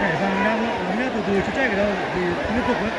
thể rằng đang nóng nhất từ từ chữa cháy cái đâu thì nước tục ấy